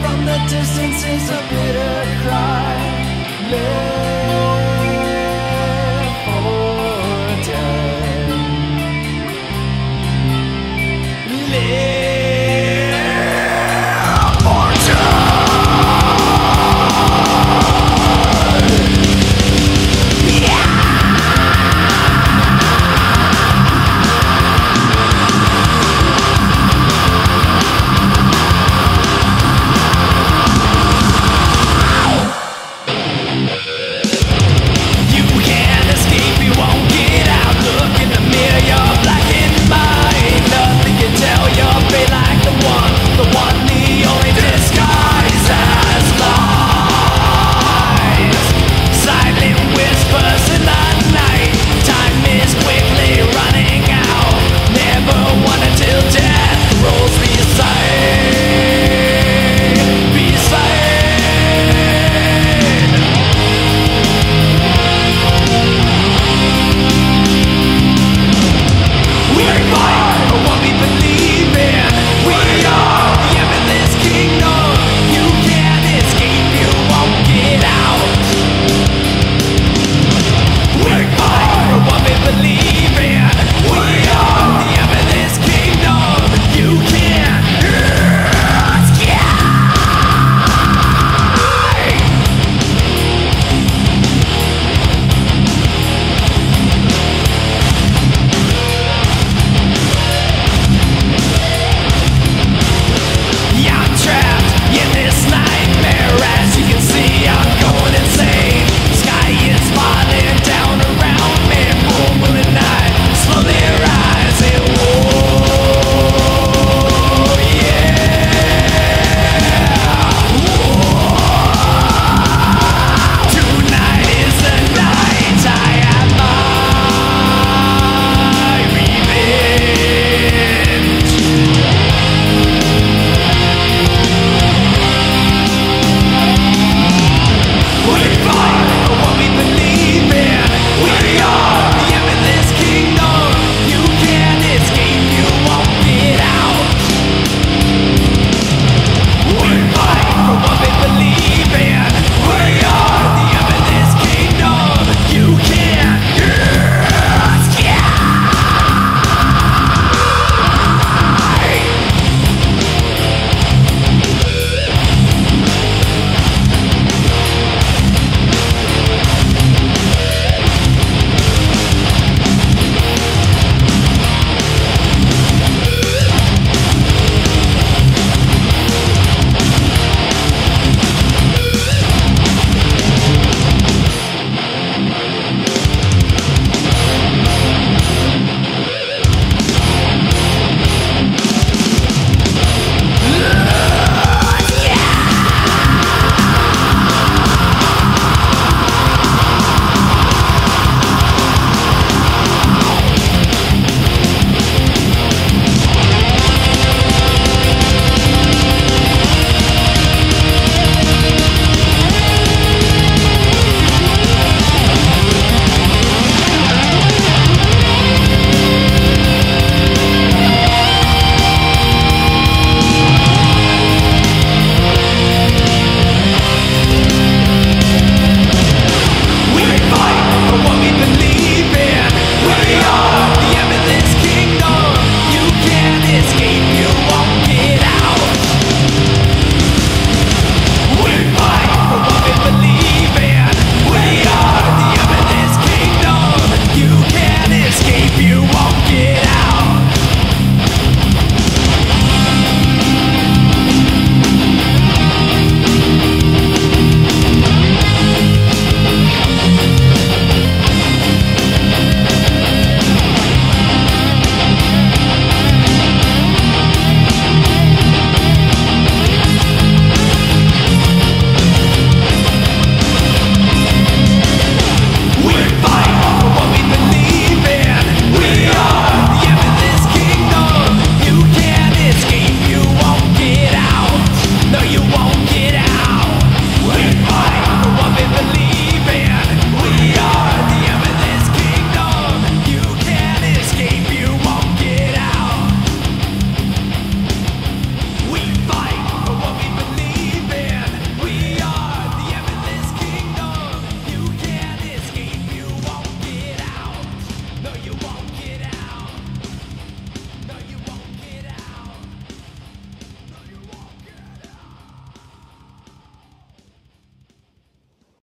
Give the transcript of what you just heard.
From the distance is a bitter cry. Live or die. Live.